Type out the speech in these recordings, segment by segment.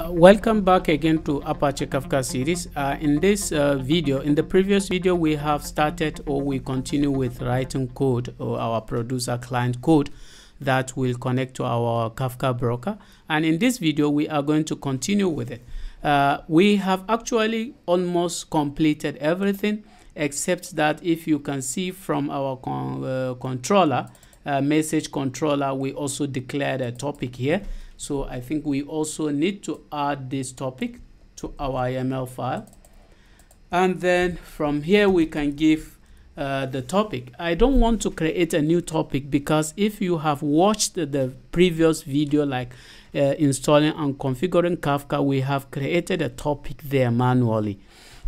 Uh, welcome back again to Apache Kafka series. Uh, in this uh, video, in the previous video, we have started or we continue with writing code or our producer client code that will connect to our Kafka broker. And in this video, we are going to continue with it. Uh, we have actually almost completed everything except that if you can see from our con uh, controller, uh, message controller, we also declared a topic here so I think we also need to add this topic to our YAML file. And then from here we can give uh, the topic. I don't want to create a new topic because if you have watched the previous video like uh, installing and configuring Kafka, we have created a topic there manually.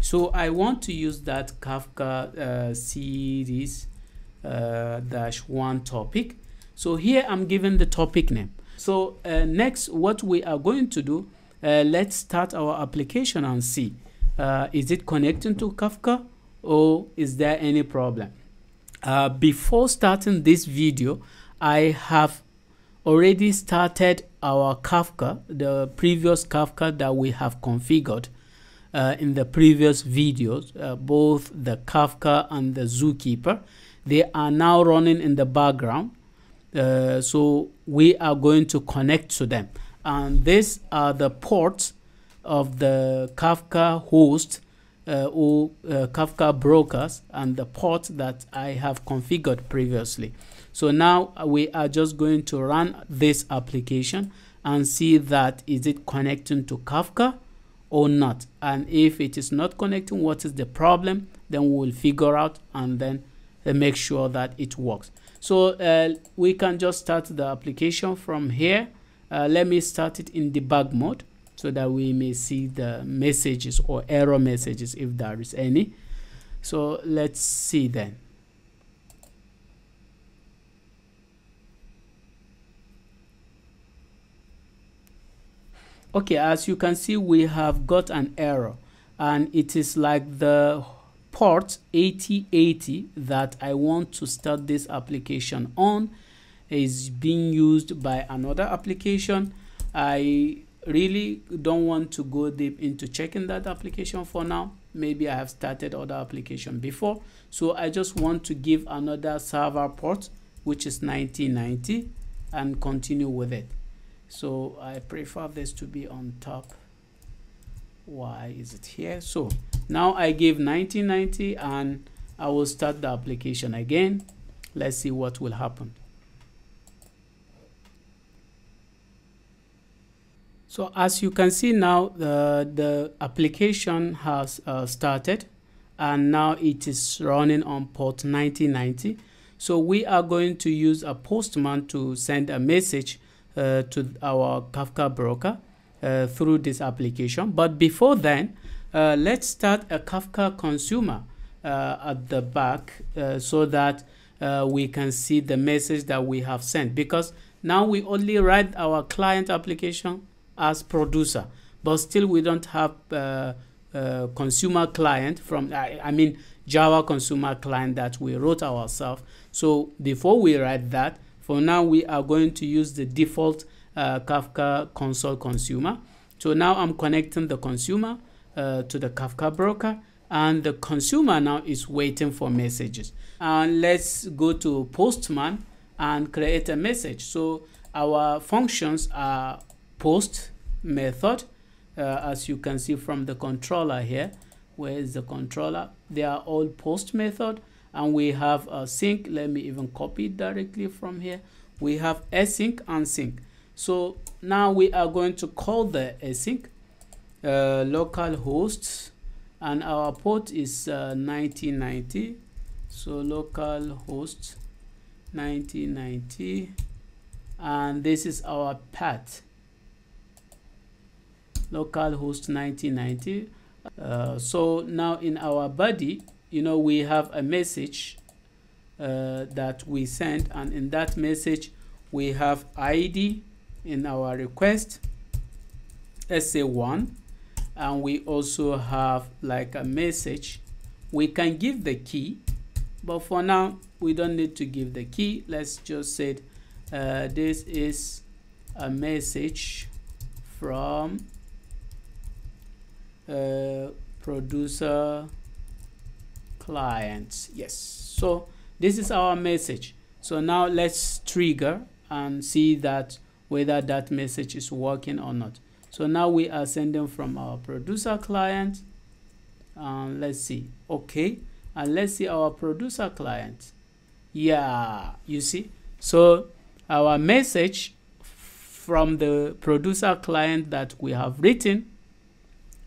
So I want to use that Kafka uh, series uh, dash one topic. So here I'm giving the topic name. So uh, next, what we are going to do, uh, let's start our application and see, uh, is it connecting to Kafka or is there any problem? Uh, before starting this video, I have already started our Kafka, the previous Kafka that we have configured uh, in the previous videos, uh, both the Kafka and the Zookeeper. They are now running in the background uh, so we are going to connect to them and these are the ports of the Kafka host uh, or uh, Kafka brokers and the ports that I have configured previously. So now we are just going to run this application and see that is it connecting to Kafka or not. And if it is not connecting, what is the problem? Then we will figure out and then uh, make sure that it works. So uh, we can just start the application from here. Uh, let me start it in debug mode so that we may see the messages or error messages if there is any. So let's see then. Okay, as you can see, we have got an error and it is like the port 8080 that I want to start this application on is being used by another application. I really don't want to go deep into checking that application for now. Maybe I have started other application before. So I just want to give another server port, which is 1990 and continue with it. So I prefer this to be on top. Why is it here? So now I give 1990 and I will start the application again. Let's see what will happen. So as you can see now, the, the application has uh, started and now it is running on port 1990. So we are going to use a postman to send a message uh, to our Kafka broker uh, through this application. But before then, uh, let's start a Kafka consumer uh, at the back uh, so that uh, we can see the message that we have sent. Because now we only write our client application as producer but still we don't have uh, consumer client from I, I mean Java consumer client that we wrote ourselves. So before we write that for now we are going to use the default Kafka console consumer. So now I'm connecting the consumer uh, to the Kafka broker and the consumer now is waiting for messages. And let's go to Postman and create a message. So our functions are post method, uh, as you can see from the controller here. Where is the controller? They are all post method and we have a sync. Let me even copy directly from here. We have async and sync. So now we are going to call the async uh, local hosts and our port is uh, 1990 so local host 1990 and this is our path local host 1990 uh, so now in our body you know we have a message uh, that we send. And in that message we have id in our request sa1 and we also have like a message. We can give the key but for now we don't need to give the key. Let's just say uh, this is a message from uh, producer clients. Yes. So this is our message. So now let's trigger and see that whether that message is working or not so now we are sending from our producer client. And let's see. Okay. And let's see our producer client. Yeah you see. So our message from the producer client that we have written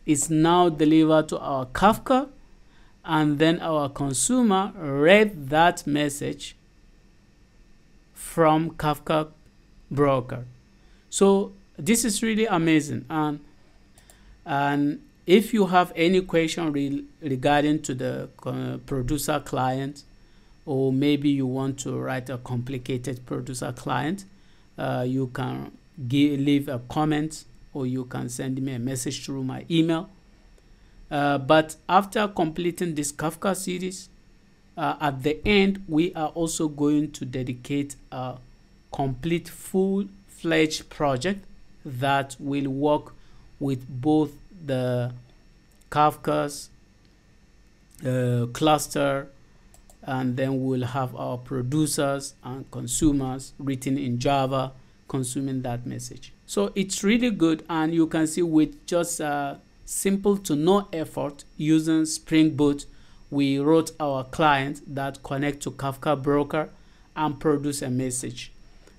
is now delivered to our Kafka. And then our consumer read that message from Kafka broker. So this is really amazing. And and if you have any question re regarding to the uh, producer client or maybe you want to write a complicated producer client uh, you can give, leave a comment or you can send me a message through my email. Uh, but after completing this Kafka series uh, at the end we are also going to dedicate a complete full-fledged project that will work with both the Kafka's uh, cluster and then we'll have our producers and consumers written in Java consuming that message. So it's really good and you can see with just uh, simple to no effort using Spring Boot we wrote our client that connect to Kafka broker and produce a message.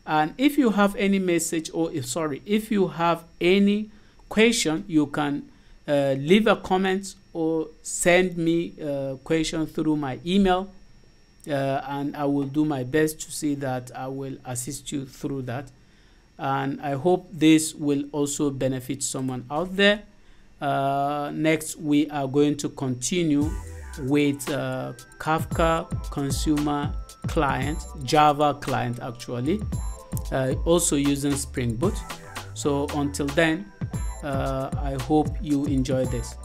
And if you have any message or if sorry, if you have any question, you can uh, leave a comment or send me a question through my email uh, and I will do my best to see that I will assist you through that. And I hope this will also benefit someone out there. Uh, next, we are going to continue with uh, Kafka consumer client, Java client actually, uh, also using Spring Boot. So until then, uh, I hope you enjoy this.